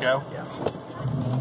go? Yeah.